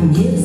Yes.